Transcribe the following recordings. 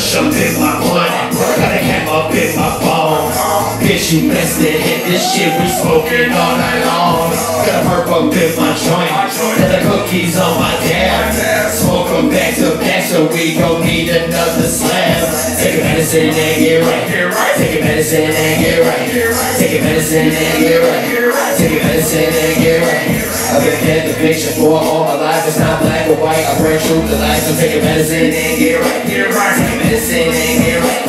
shook in my blood. Got a hammer up in my bones. Bitch, you messed it. Hit this shit, we smoking all night long. Got a purple in my joint. Got the cookies on my dab. Smoke them back to back, so we don't need another slab. Take a medicine and get right. Take a medicine and get right. Take a medicine and get right. Take a medicine and get right. I've been dead the picture for all my life. It's not black or white. I bring truth to life, so take a medicine and get right. Take a medicine and get right.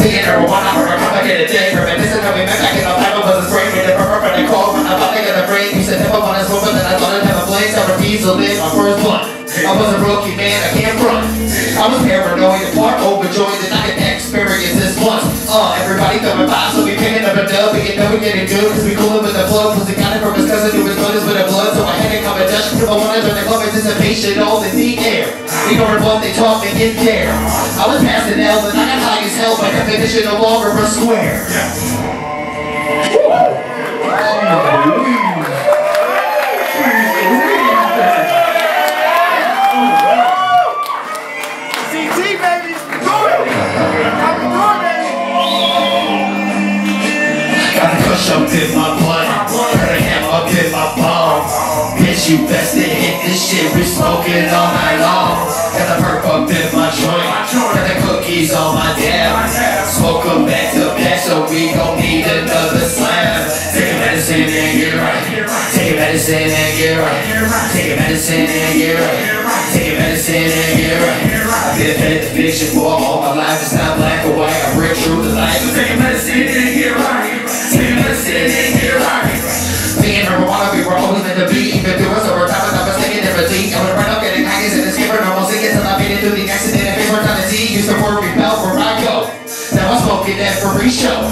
Thinking marijuana, I'm gonna get a dick it. This is coming back, I get on time, but it's breaking the purpose for the call. I'm about to get a break. You said never want to smoke, but then I thought I'd have a place. I refuse to live my first blunt. I was a rookie, man, I can't front. I was paranoid, the part overjoyed that I could experience this once. Uh, everybody throwing by, so we picking up a dub, we get know we getting good, cause we coolin' with the flow, cause we got it from his cousin to his brothers with the blood, so I had to come and cause I wanted the club anticipation, all in the air. Ignoring what they taught me in care. I was passing L, and I got high as hell, by definition no longer a square. CT, baby. Do it. I'm doing. Got a push up in my blood, in my palm. Bitch, you best to hit this shit, we smoking all night long. Got the perp up in my joint, got the cookies on my dab. Smoke them back to back, so we gon' need another slab. Take a medicine and get right. Take a medicine and get right. Take a medicine and get right. Take a medicine and get right. I've been fed the fiction for all my life, it's not black or white. I bring truth to life. Take a medicine and get right. get that free show.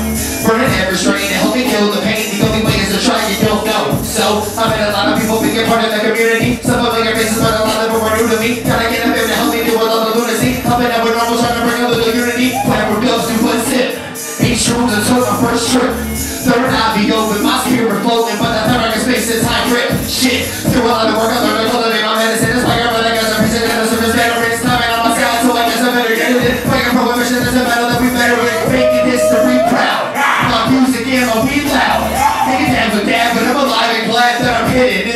Burning every strain and me kill the pain. The only way is to try, you don't know. So, I met a lot of people being part of the community. Some of them are faces, but a lot of them are new to me. Gotta get a there to help me deal with all the lunacy. Helping out with normal, trying to bring a little unity. Plan for bills, do one sip. Eight shrooms until my first trip. Third eye be open, my spirit floating, but the third I can space is high grip. Shit, through a lot of work, Take a chance with dad, but I'm alive and glad that I'm hidden.